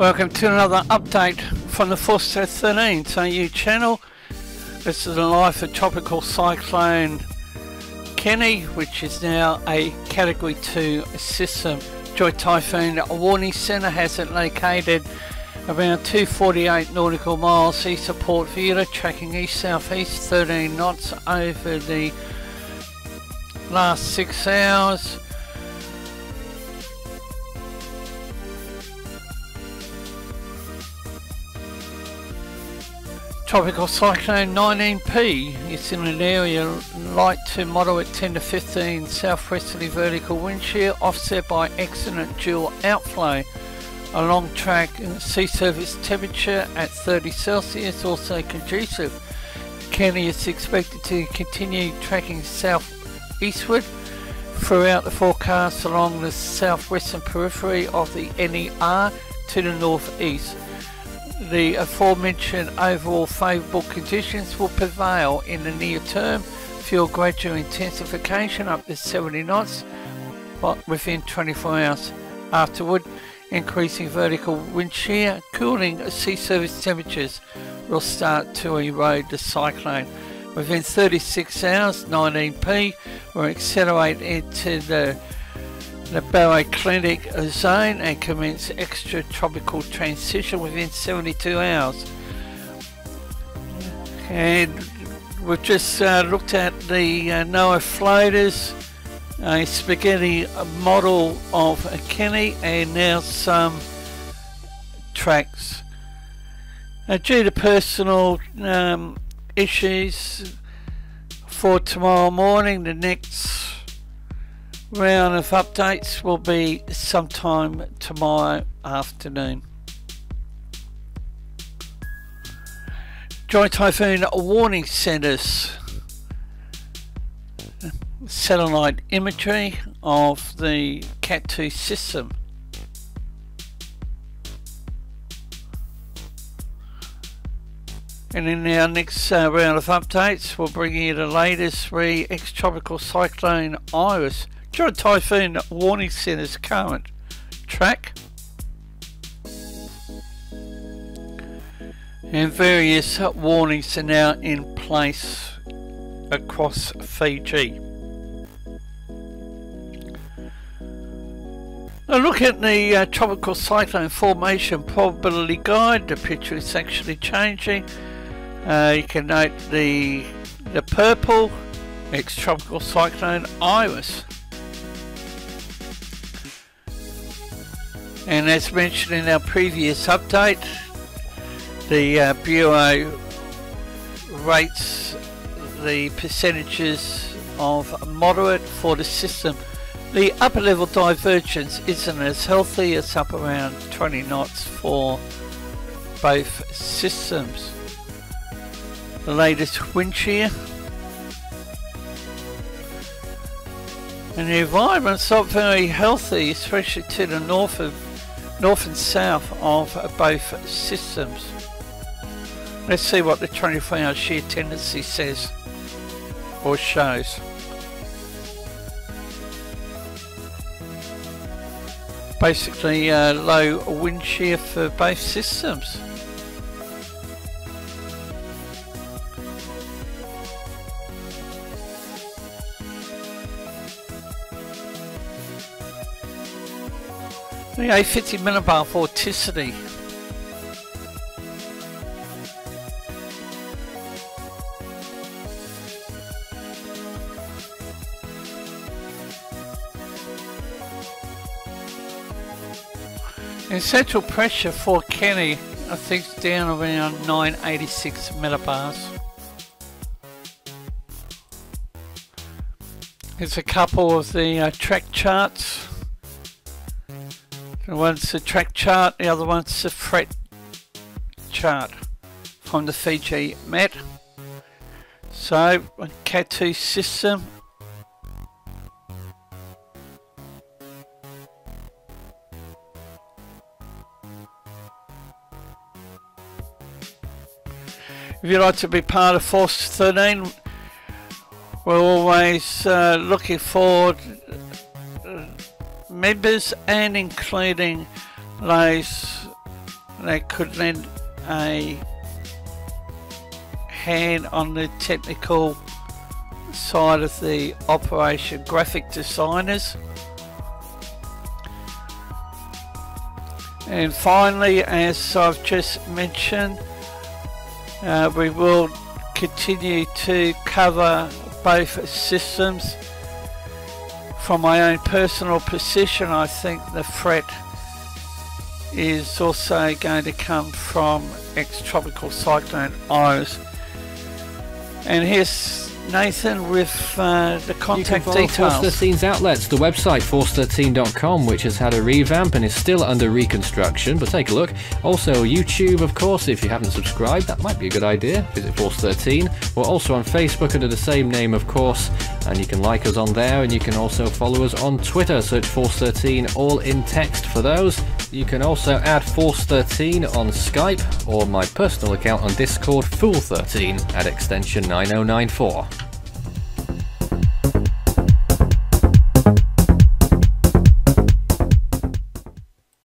Welcome to another update from the Force 13 AU channel. This is the life of Tropical Cyclone Keni, which is now a Category 2 system. Joint Typhoon Warning Centre has it located around 248 nautical miles east of Port Vila, tracking east-southeast 13 knots over the last six hours. Tropical Cyclone 19P is in an area light to moderate 10 to 15 southwesterly vertical wind shear offset by excellent dual outflow. A long track sea surface temperature at 30 Celsius also conducive. Keni is expected to continue tracking southeastward throughout the forecast along the southwestern periphery of the NER to the northeast. The aforementioned overall favourable conditions will prevail in the near term, fuel gradual intensification up to 70 knots but within 24 hours. Afterward, increasing vertical wind shear, cooling sea surface temperatures will start to erode the cyclone. Within 36 hours, 19P will accelerate into the the baroclinic zone and commence extratropical transition within 72 hours. And we've just uh, looked at the uh, NOAA floaters, a spaghetti model of a Keni and now some tracks. Uh, due to personal um, issues for tomorrow morning, the next round of updates will be sometime tomorrow afternoon. Joint Typhoon Warning Centres satellite imagery of the Cat 2 system. And in our next uh, round of updates, we'll bring you the latest re ex-tropical cyclone Iris Joint Typhoon Warning Centre's current track and various warnings are now in place across Fiji. Now look at the uh, tropical cyclone formation probability guide. The picture is actually changing. Uh, you can note the the purple ex-tropical cyclone Iris. And as mentioned in our previous update, the uh, Bureau rates the percentages of moderate for the system. The upper level divergence isn't as healthy, it's up around 20 knots for both systems. The latest wind shear and the environment's not very healthy, especially to the north of north and south of both systems. Let's see what the 24 hour shear tendency says or shows. Basically uh, low wind shear for both systems. The 850 millibar vorticity. And central pressure for Keni, I think it's down around 986 millibars. There's a couple of the uh, track charts. One's the track chart, the other one's the fret chart from the Fiji Met. So, Cat 2 system. If you'd like to be part of Force 13, we're always uh, looking forward members and including those that could lend a hand on the technical side of the operation. Graphic designers. And finally as I've just mentioned uh, we will continue to cover both systems from my own personal position I think the threat is also going to come from ex-tropical cyclone Iris. And here's Nathan with uh, the contact you can details. Force 13's outlets, the website force13.com, which has had a revamp and is still under reconstruction, but take a look. Also, YouTube, of course, if you haven't subscribed, that might be a good idea. Visit Force 13. We're also on Facebook under the same name, of course, and you can like us on there, and you can also follow us on Twitter. Search Force 13, all in text for those. You can also add Force 13 on Skype or my personal account on Discord, Fool13, at extension 9094.